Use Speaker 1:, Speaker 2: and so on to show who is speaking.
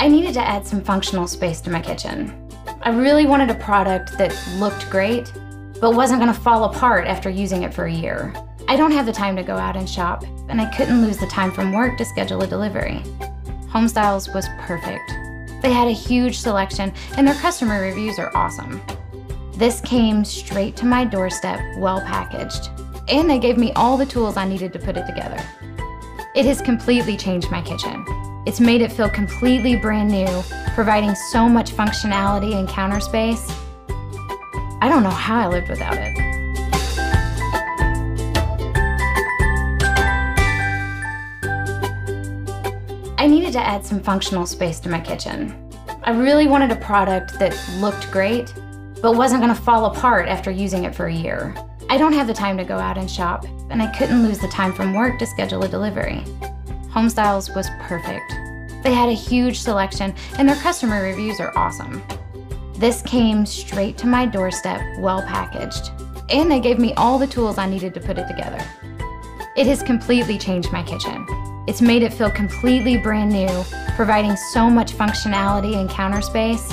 Speaker 1: I needed to add some functional space to my kitchen. I really wanted a product that looked great, but wasn't gonna fall apart after using it for a year. I don't have the time to go out and shop, and I couldn't lose the time from work to schedule a delivery. Homestyles was perfect. They had a huge selection, and their customer reviews are awesome. This came straight to my doorstep, well packaged, and they gave me all the tools I needed to put it together. It has completely changed my kitchen. It's made it feel completely brand new, providing so much functionality and counter space. I don't know how I lived without it. I needed to add some functional space to my kitchen. I really wanted a product that looked great, but wasn't gonna fall apart after using it for a year. I don't have the time to go out and shop, and I couldn't lose the time from work to schedule a delivery. Homestyles was perfect. They had a huge selection, and their customer reviews are awesome. This came straight to my doorstep, well packaged, and they gave me all the tools I needed to put it together. It has completely changed my kitchen. It's made it feel completely brand new, providing so much functionality and counter space